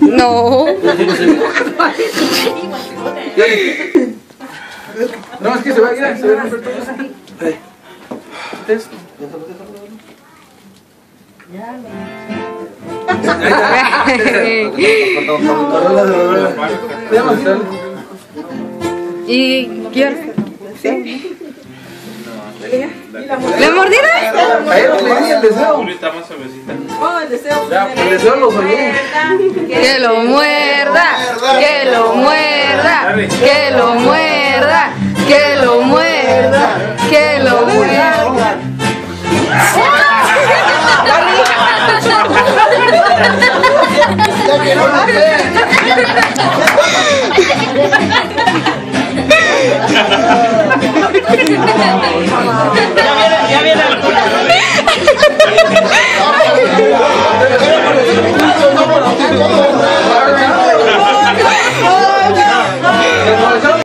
No. No, es que se va a ir, se va a romper todo eso. ¿Y qué ¿Sí? ¿Le mordieron? El deseo. Ahorita más suavecita. Oh, el deseo. Ya, el deseo lo oí. Que lo muerda, que lo muerda, que lo muerda, que lo muerda, que lo muerda. Ya que no lo sé.